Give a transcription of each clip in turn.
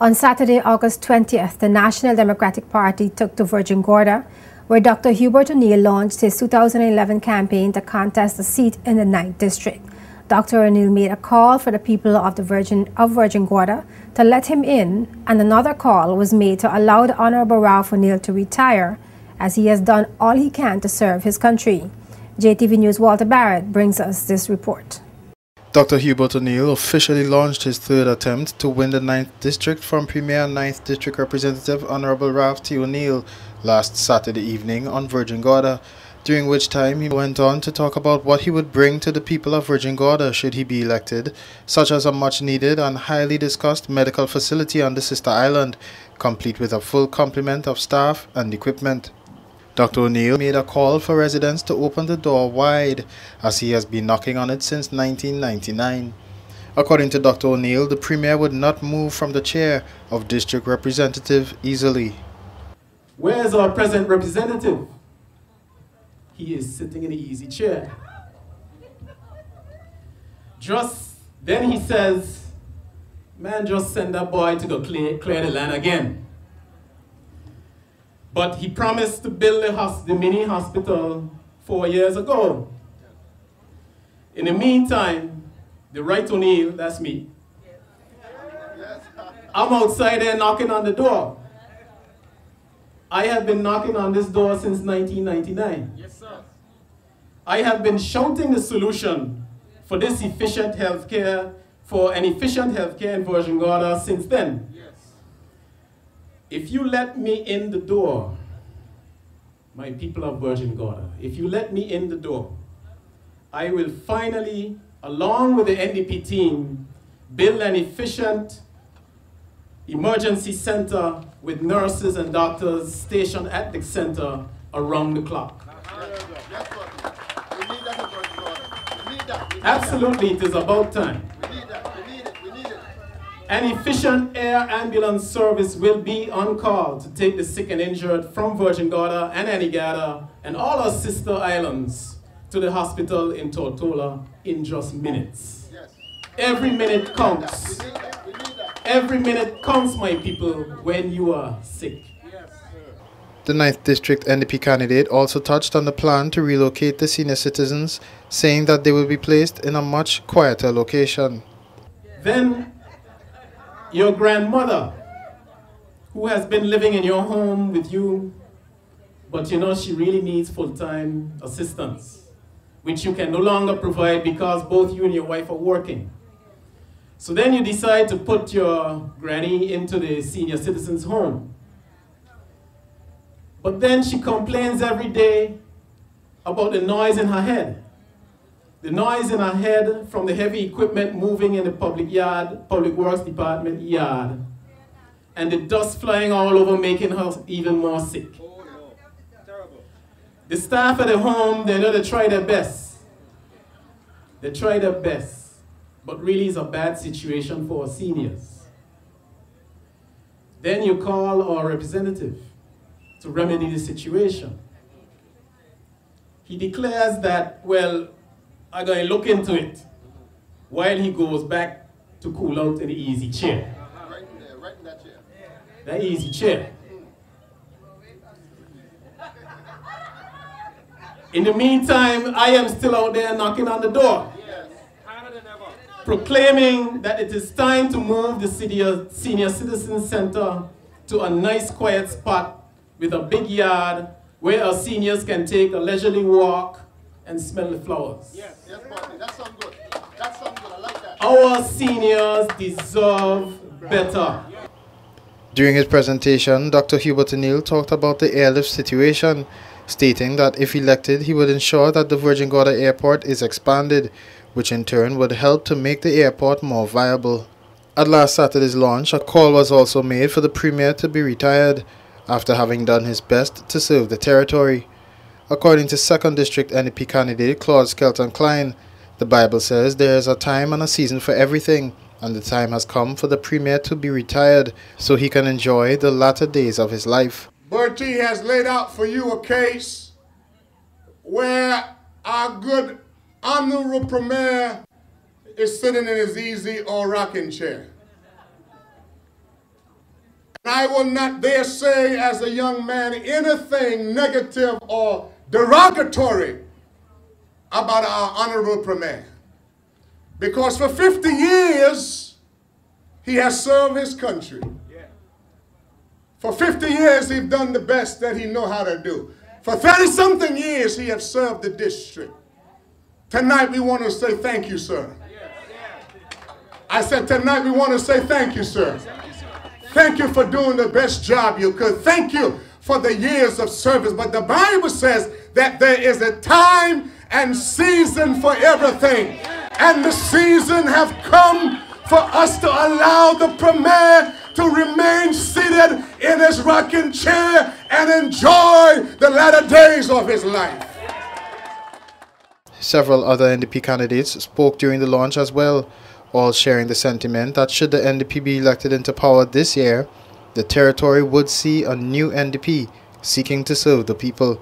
On Saturday, August 20th, the National Democratic Party took to Virgin Gorda, where Dr. Hubert O'Neal launched his 2011 campaign to contest a seat in the 9th District. Dr. O'Neal made a call for the people of the Virgin of Virgin Gorda to let him in, and another call was made to allow the Honorable Ralph O'Neal to retire, as he has done all he can to serve his country. JTV News' Walter Barrett brings us this report. Dr. Hubert O'Neal officially launched his third attempt to win the 9th District from Premier 9th District Representative Honorable Ralph T. O'Neal last Saturday evening on Virgin Gorda, during which time he went on to talk about what he would bring to the people of Virgin Gorda should he be elected, such as a much needed and highly discussed medical facility on the sister island, complete with a full complement of staff and equipment. Dr. O'Neal made a call for residents to open the door wide as he has been knocking on it since 1999. According to Dr. O'Neal, the Premier would not move from the chair of District Representative easily. Where is our present representative? He is sitting in the easy chair. Just then he says, man, just send that boy to go clear, clear the land again. But he promised to build the, the mini hospital four years ago. In the meantime, the right O'Neal, that's me, I'm outside there knocking on the door. I have been knocking on this door since 1999. Yes, sir. I have been shouting the solution for this efficient healthcare, for an efficient healthcare in Virgin Gorda since then. If you let me in the door, my people of Virgin Gorda, if you let me in the door, I will finally, along with the NDP team, build an efficient emergency center with nurses and doctors stationed at the center around the clock. Absolutely, it is about time. An efficient air ambulance service will be on call to take the sick and injured from Virgin Gorda and Anegada and all our sister islands to the hospital in Tortola in just minutes. Yes. Every minute counts. Every minute counts, my people, when you are sick. The 9th District NDP candidate also touched on the plan to relocate the senior citizens, saying that they will be placed in a much quieter location. Then your grandmother, who has been living in your home with you, but you know she really needs full-time assistance, which you can no longer provide because both you and your wife are working. So then you decide to put your granny into the senior citizens home. But then she complains every day about the noise in her head. The noise in her head from the heavy equipment moving in the public yard, public works department yard, and the dust flying all over making her even more sick. The staff at the home, they know they try their best. They try their best, but really it's a bad situation for our seniors. Then you call our representative to remedy the situation. He declares that, well, I'm going to look into it while he goes back to cool out in the easy chair. Right in there, right in that chair. That easy chair. In the meantime, I am still out there knocking on the door. Proclaiming that it is time to move the Senior Citizen Center to a nice quiet spot with a big yard where our seniors can take a leisurely walk and smell the flowers. Yes, yes, Marty, that sounds good. That sounds good. I like that. Our seniors deserve better. During his presentation, Dr. Hubert O'Neal talked about the airlift situation, stating that if elected, he would ensure that the Virgin Gorda Airport is expanded, which in turn would help to make the airport more viable. At last Saturday's launch, a call was also made for the Premier to be retired after having done his best to serve the territory. According to 2nd District NDP candidate Claude Skelton-Cline, the Bible says there is a time and a season for everything, and the time has come for the Premier to be retired so he can enjoy the latter days of his life. Bertie has laid out for you a case where our good Honorable Premier is sitting in his easy or rocking chair. And I will not dare say, as a young man, anything negative or derogatory about our honorable premier. Because for 50 years, he has served his country. For 50 years, he's done the best that he know how to do. For 30 something years, he has served the district. Tonight, we want to say thank you, sir. I said, tonight, we want to say thank you, sir. Thank you for doing the best job you could. Thank you for the years of service. But the Bible says that there is a time and season for everything. And the season have come for us to allow the premier to remain seated in his rocking chair and enjoy the latter days of his life. Several other NDP candidates spoke during the launch as well, all sharing the sentiment that should the NDP be elected into power this year, the territory would see a new NDP seeking to serve the people.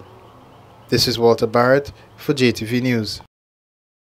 This is Walter Barrett for JTV News.